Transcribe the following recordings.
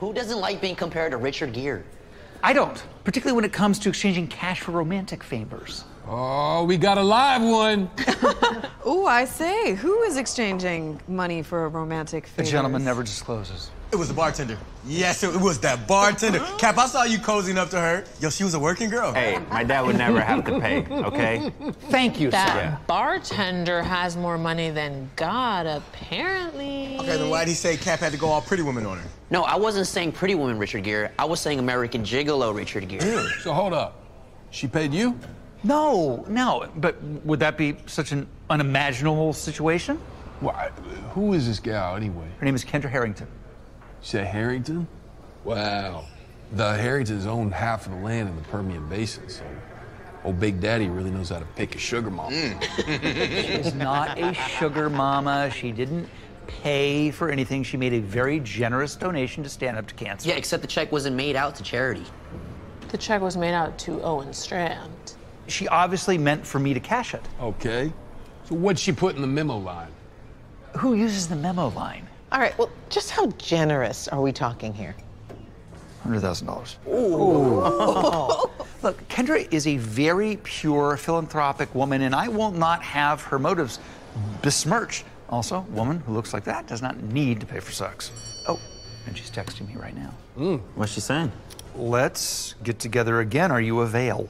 Who doesn't like being compared to Richard Gere? I don't, particularly when it comes to exchanging cash for romantic favors. Oh, we got a live one. Ooh, I say, who is exchanging money for a romantic favor? The gentleman never discloses. It was the bartender. Yes, it was that bartender. Cap, I saw you cozying up to her. Yo, she was a working girl. Hey, my dad would never have to pay, okay? Thank you, That son. bartender has more money than God, apparently. Okay, then why'd he say Cap had to go all pretty woman on her? No, I wasn't saying Pretty Woman Richard Gere. I was saying American Gigolo Richard Gere. So hold up. She paid you? No, no, but would that be such an unimaginable situation? Why? Who is this gal anyway? Her name is Kendra Harrington. You said Harrington? Wow. The Harringtons own half of the land in the Permian Basin, so old Big Daddy really knows how to pick a sugar mom. Mm. She's not a sugar mama. She didn't pay for anything. She made a very generous donation to Stand Up to Cancer. Yeah, except the check wasn't made out to charity. The check was made out to Owen Strand. She obviously meant for me to cash it. Okay. So what'd she put in the memo line? Who uses the memo line? All right, well, just how generous are we talking here? $100,000. Ooh. Look, Kendra is a very pure philanthropic woman, and I will not have her motives besmirched. Also, a woman who looks like that does not need to pay for sex. Oh, and she's texting me right now. What's she saying? Let's get together again. Are you avail?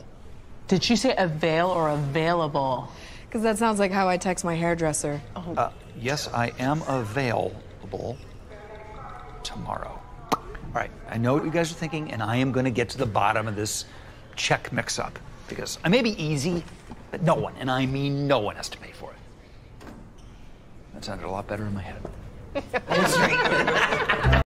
Did she say avail or available? Because that sounds like how I text my hairdresser. Uh, yes, I am tomorrow. All right, I know what you guys are thinking, and I am going to get to the bottom of this check mix up because I may be easy, but no one, and I mean no one, has to pay for it. That sounded a lot better in my head.